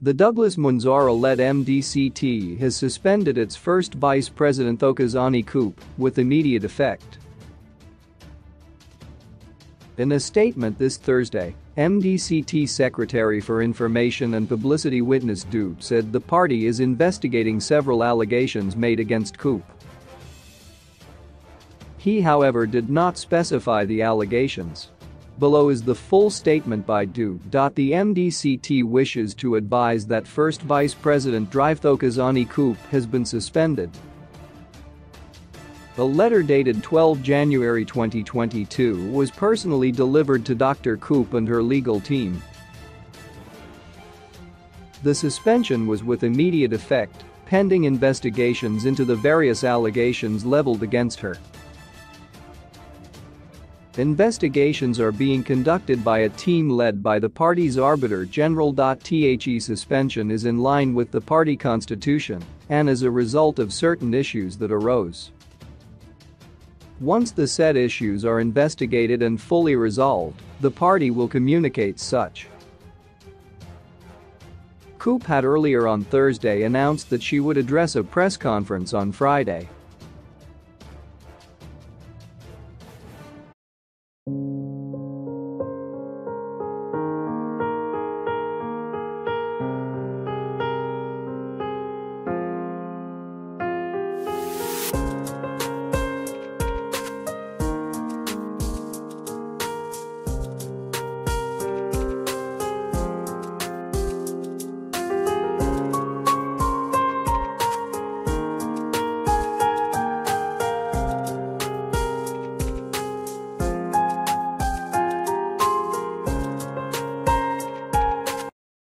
The Douglas Mwonzora-led MDCT has suspended its first vice president Thokozani Khupe with immediate effect. In a statement this Thursday, MDCT Secretary for Information and Publicity Witness Dube said the party is investigating several allegations made against Khupe. He however did not specify the allegations. Below is the full statement by Dube. The MDCT wishes to advise that First Vice President Drive Thokozani Khupe has been suspended. The letter dated 12 January 2022 was personally delivered to Dr. Khupe and her legal team. The suspension was with immediate effect, pending investigations into the various allegations leveled against her. Investigations are being conducted by a team led by the party's arbiter general. The suspension is in line with the party constitution and as a result of certain issues that arose. Once the said issues are investigated and fully resolved, the party will communicate such. Khupe had earlier on Thursday announced that she would address a press conference on Friday